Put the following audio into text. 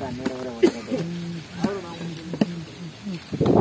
ಹನ್ನೆರಡುವರೆ ಒಳಗಡೆ ಅವರು ನಾವು